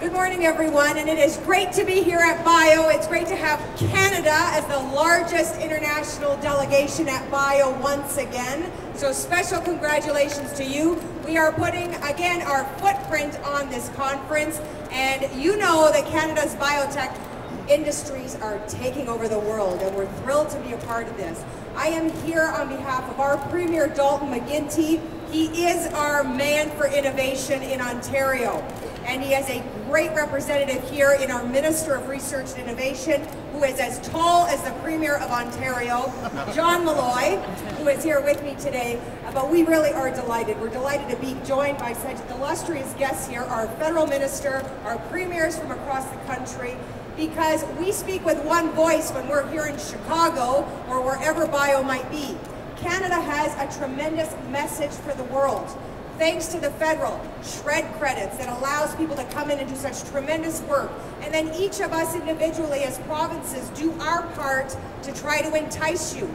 Good morning, everyone, and it is great to be here at BIO. It's great to have Canada as the largest international delegation at BIO once again. So special congratulations to you. We are putting, again, our footprint on this conference, and you know that Canada's biotech industries are taking over the world, and we're thrilled to be a part of this. I am here on behalf of our Premier Dalton McGuinty. He is our man for innovation in Ontario and he has a great representative here in our Minister of Research and Innovation, who is as tall as the Premier of Ontario, John Malloy, who is here with me today. Uh, but we really are delighted. We're delighted to be joined by such illustrious guests here, our federal minister, our premiers from across the country, because we speak with one voice when we're here in Chicago or wherever bio might be. Canada has a tremendous message for the world thanks to the federal SR&ED credits that allows people to come in and do such tremendous work. And then each of us individually as provinces do our part to try to entice you.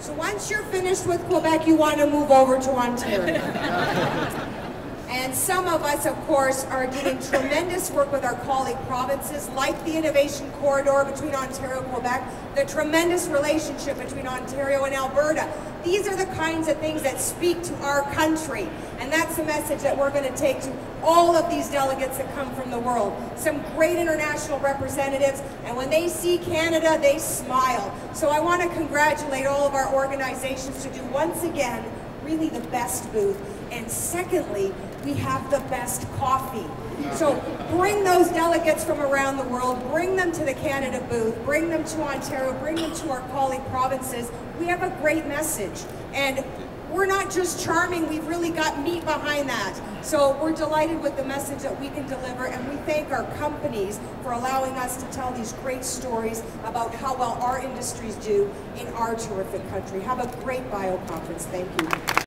So once you're finished with Quebec, you want to move over to Ontario. And some of us, of course, are doing tremendous work with our colleague provinces, like the Innovation Corridor between Ontario and Quebec, the tremendous relationship between Ontario and Alberta. These are the kinds of things that speak to our country. And that's the message that we're going to take to all of these delegates that come from the world. Some great international representatives, and when they see Canada, they smile. So I want to congratulate all of our organizations to do once again really the best booth. And secondly, we have the best coffee. So bring those delegates from around the world, bring them to the Canada booth, bring them to Ontario, bring them to our colleague provinces. We have a great message. And we're not just charming, we've really got meat behind that. So we're delighted with the message that we can deliver and we thank our companies for allowing us to tell these great stories about how well our industries do in our terrific country. Have a great bio conference. Thank you.